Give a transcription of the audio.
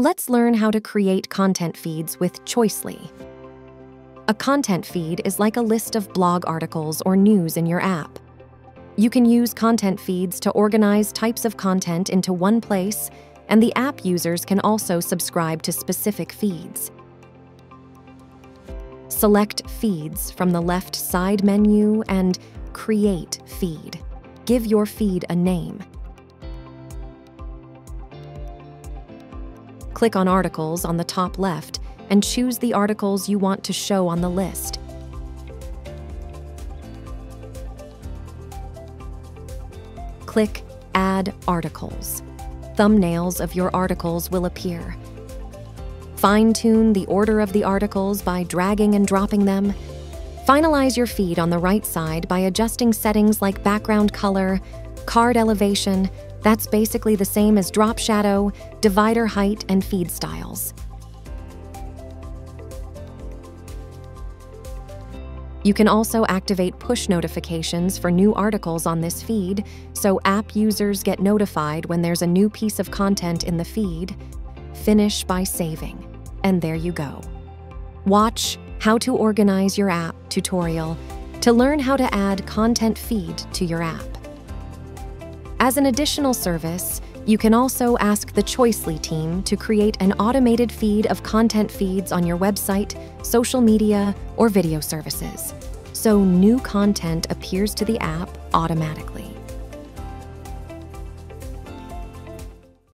Let's learn how to create content feeds with Choicely. A content feed is like a list of blog articles or news in your app. You can use content feeds to organize types of content into one place, and the app users can also subscribe to specific feeds. Select Feeds from the left side menu and Create Feed. Give your feed a name. Click on Articles on the top left and choose the articles you want to show on the list. Click Add Articles. Thumbnails of your articles will appear. Fine-tune the order of the articles by dragging and dropping them. Finalize your feed on the right side by adjusting settings like background color, card elevation, that's basically the same as drop shadow, divider height, and feed styles. You can also activate push notifications for new articles on this feed, so app users get notified when there's a new piece of content in the feed. Finish by saving. And there you go. Watch How to Organize Your App tutorial to learn how to add content feed to your app. As an additional service, you can also ask the Choicely team to create an automated feed of content feeds on your website, social media, or video services, so new content appears to the app automatically.